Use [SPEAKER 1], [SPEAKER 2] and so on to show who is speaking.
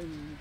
[SPEAKER 1] Ayun,